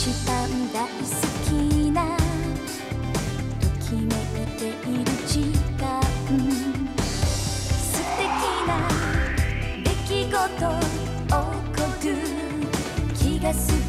一番大好きなときめいている時間。素敵な出来事をこぐ気がする。